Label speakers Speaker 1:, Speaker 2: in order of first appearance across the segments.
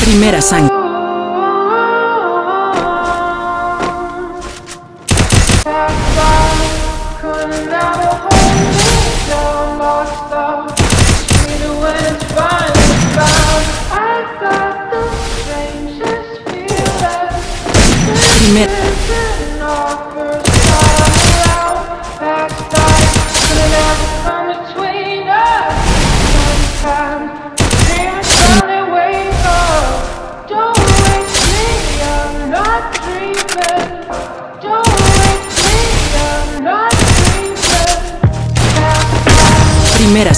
Speaker 1: Primera sangre. Primer. Primera.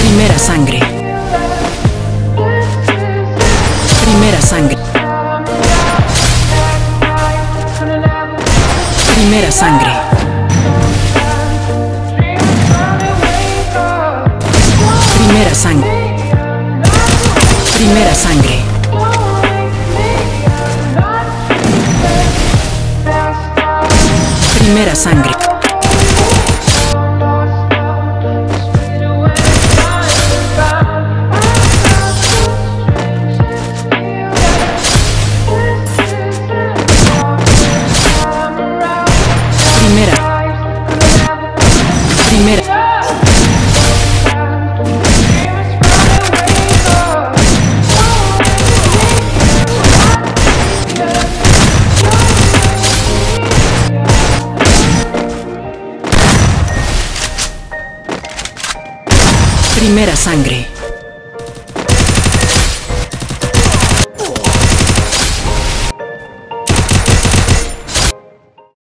Speaker 1: Primera sangre. Primera sangre. Primera sangre. Primera sangre. Primera sangre. Primera sangre. Primera. Primera. Primera sangre.